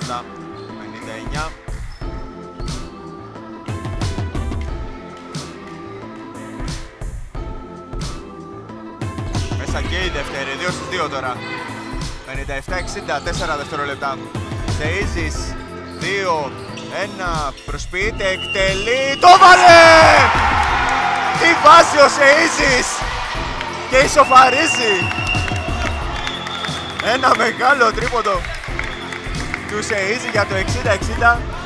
57-59. Μέσα και η δεύτερη, 2 στις 2 τώρα. 57-60, 4 δευτερόλεπτα. Θεΐζης, 2, 1, προσποιείται, εκτελεί, το βάλε! Τι βάζει ο Σεΐζης και ισοφαρίζει. Ένα μεγάλο τρίποντο του Σεΐζη για το 60-60.